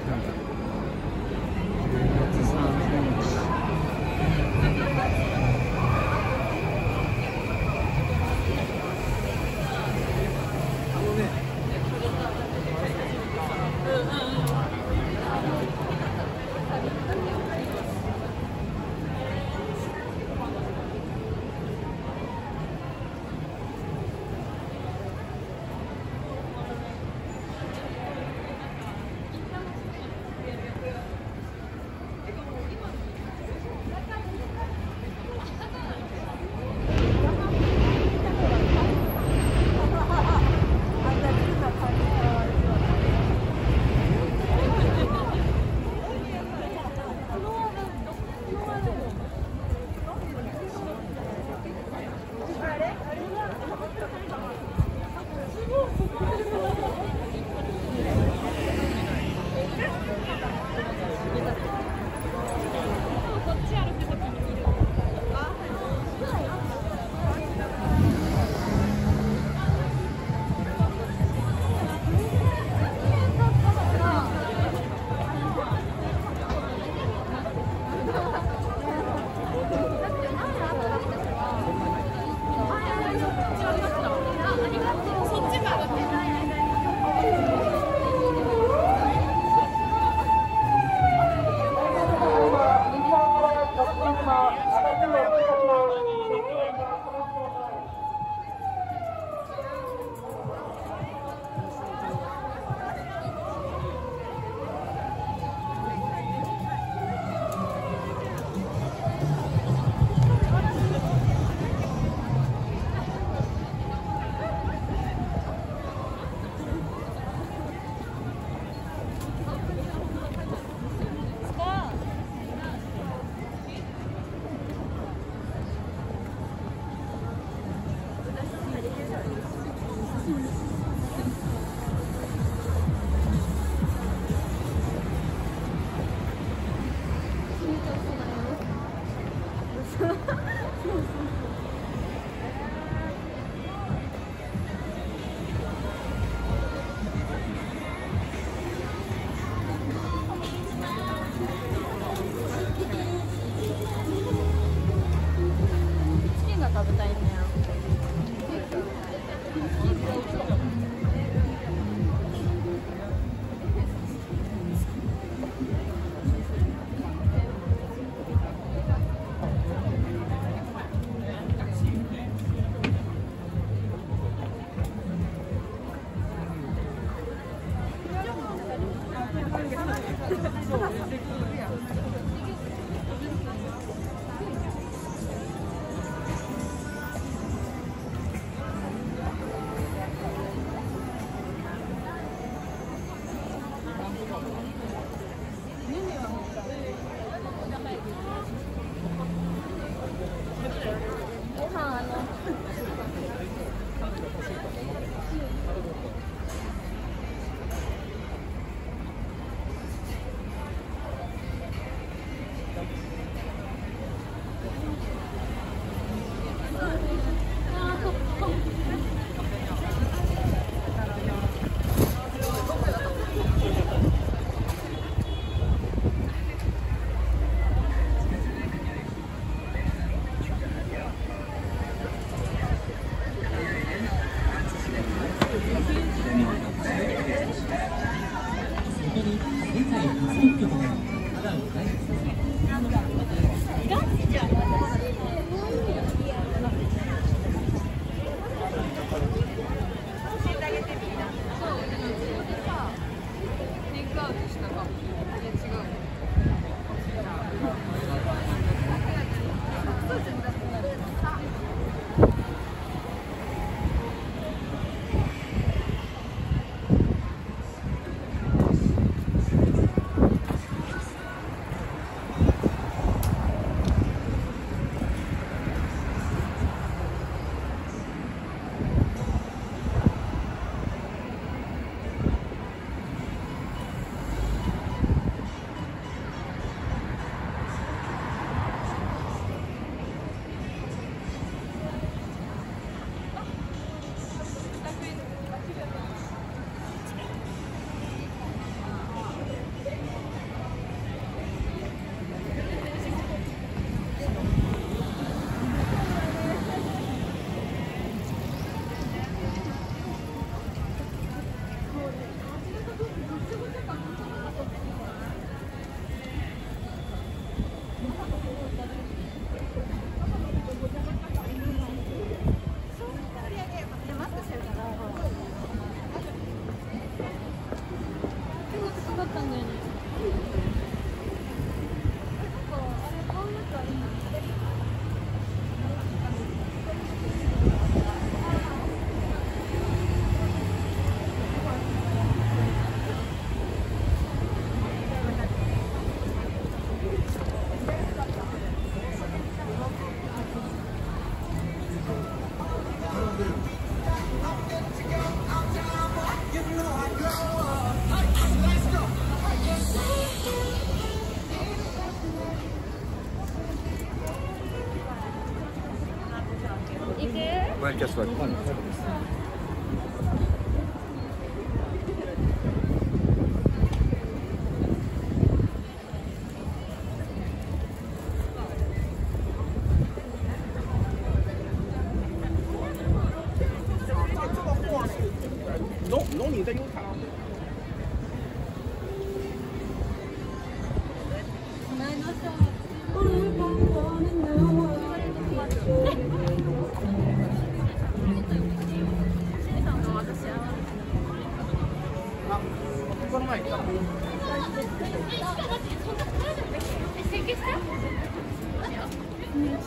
in terms of 考えんすねナル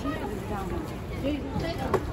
因为知道吗所以说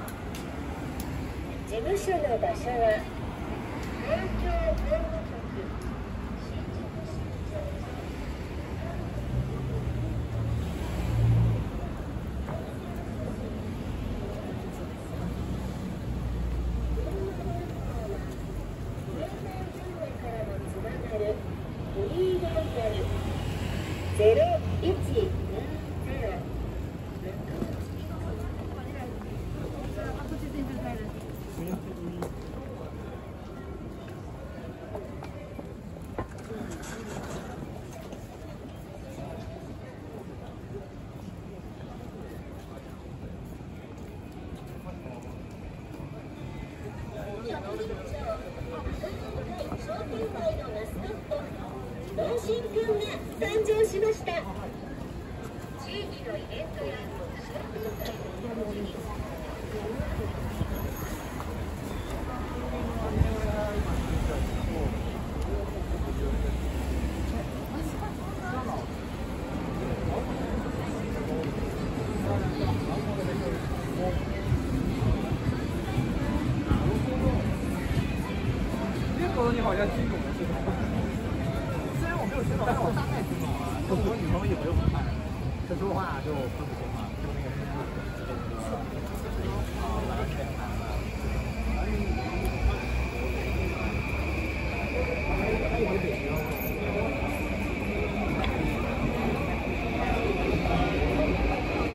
車の場所は東京法務局新宿支庁からもつながるフリーダイヤル0120商店会のマスコット同心くんが誕生しました地域のイベントや商店会の行事に结果你好像听懂了是吧？虽然但我大概听懂了，我女朋友？又不看，她说话就分不清了，就那个这个这个，反正太难。